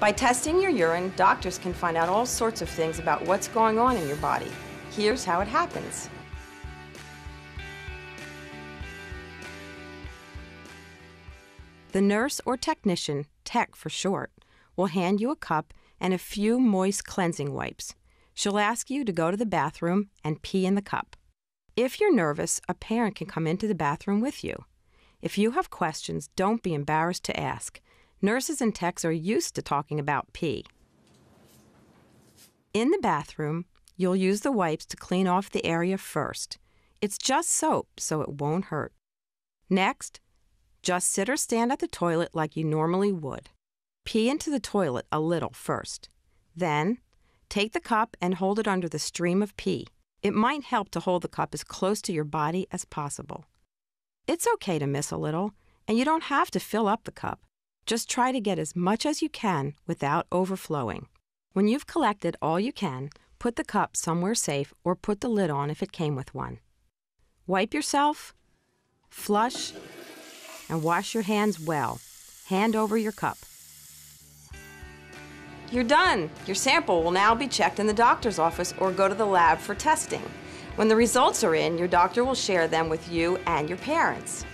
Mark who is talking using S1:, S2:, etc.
S1: By testing your urine, doctors can find out all sorts of things about what's going on in your body. Here's how it happens. The nurse or technician, tech for short, will hand you a cup and a few moist cleansing wipes. She'll ask you to go to the bathroom and pee in the cup. If you're nervous, a parent can come into the bathroom with you. If you have questions, don't be embarrassed to ask. Nurses and techs are used to talking about pee. In the bathroom, you'll use the wipes to clean off the area first. It's just soap, so it won't hurt. Next, just sit or stand at the toilet like you normally would. Pee into the toilet a little first. Then, take the cup and hold it under the stream of pee. It might help to hold the cup as close to your body as possible. It's okay to miss a little, and you don't have to fill up the cup. Just try to get as much as you can without overflowing. When you've collected all you can, put the cup somewhere safe or put the lid on if it came with one. Wipe yourself, flush, and wash your hands well. Hand over your cup. You're done. Your sample will now be checked in the doctor's office or go to the lab for testing. When the results are in, your doctor will share them with you and your parents.